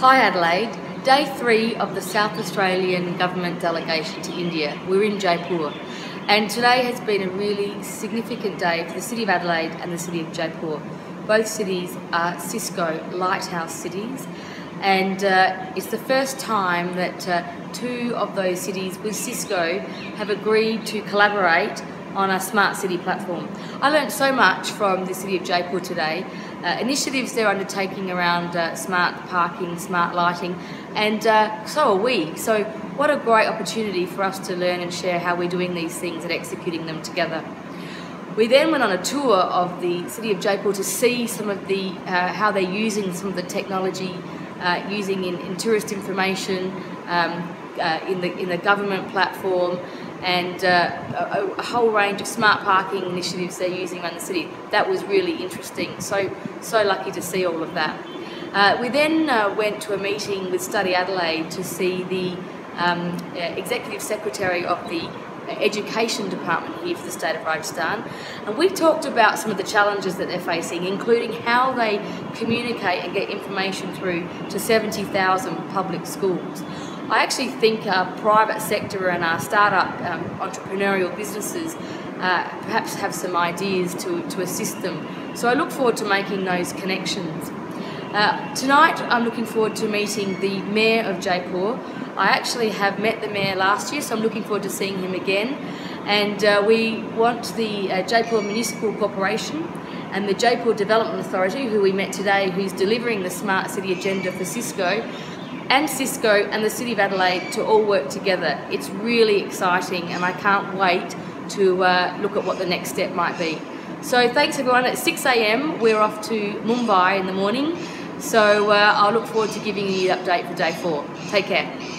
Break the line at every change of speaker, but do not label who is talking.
Hi Adelaide, day three of the South Australian Government delegation to India. We're in Jaipur and today has been a really significant day for the City of Adelaide and the City of Jaipur. Both cities are Cisco lighthouse cities and uh, it's the first time that uh, two of those cities with Cisco have agreed to collaborate on a smart city platform. I learned so much from the City of Jaipur today. Uh, initiatives they're undertaking around uh, smart parking, smart lighting, and uh, so are we. So what a great opportunity for us to learn and share how we're doing these things and executing them together. We then went on a tour of the City of Jaipur to see some of the, uh, how they're using some of the technology uh, using in, in, tourist information, um, uh, in, the, in the government platform, and uh, a, a, whole range of smart parking initiatives they're using around the city. That was really interesting. So, so lucky to see all of that. Uh, we then uh, went to a meeting with Study Adelaide to see the um, uh, Executive Secretary of the Education Department here for the state of Rajasthan. And we talked about some of the challenges that they're facing, including how they communicate and get information through to 70,000 public schools. I actually think our private sector and our startup um, entrepreneurial businesses uh, perhaps have some ideas to, to assist them. So I look forward to making those connections. Uh, tonight I'm looking forward to meeting the Mayor of Jaipur. I actually have met the Mayor last year so I'm looking forward to seeing him again and uh, we want the uh, Jaipur Municipal Corporation and the Jaipur Development Authority who we met today who's delivering the Smart City Agenda for Cisco and Cisco and the City of Adelaide to all work together. It's really exciting and I can't wait to uh, look at what the next step might be. So thanks everyone. At 6am we're off to Mumbai in the morning. So uh, I'll look forward to giving you the update for day four. Take care.